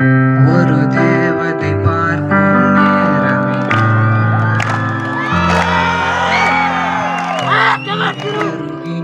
Gurudev दीपार Ravi